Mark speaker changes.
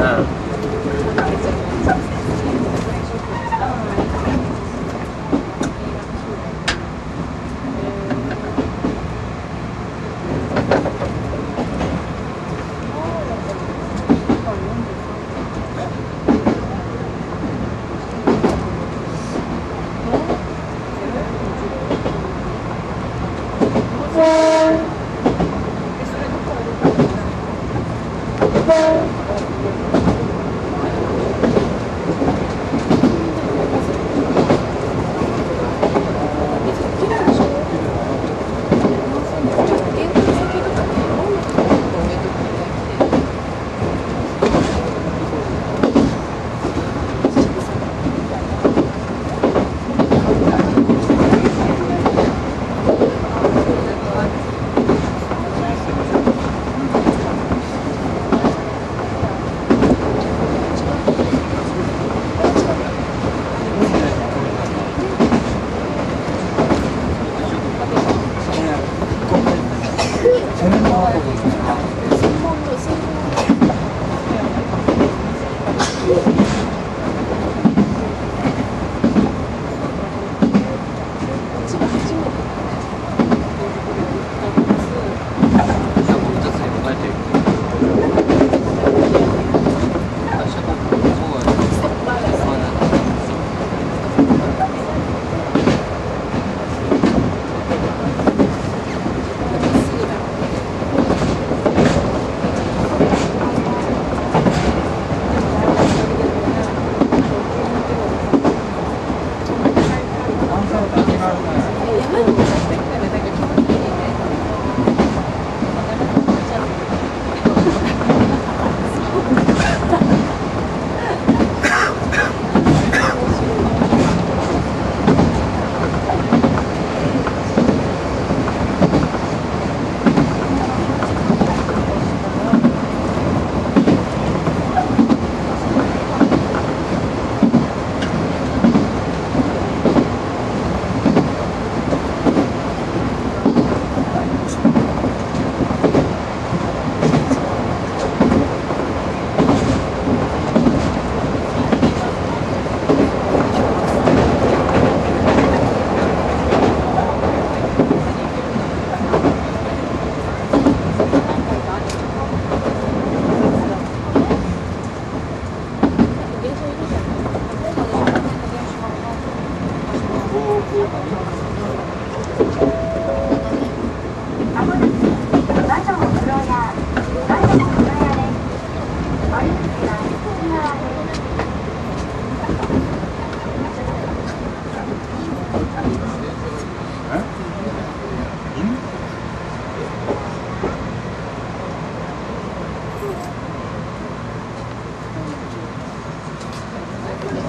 Speaker 1: 嗯。Thank you.
Speaker 2: 재밌는 방법이
Speaker 3: 있나요?
Speaker 4: Thank you.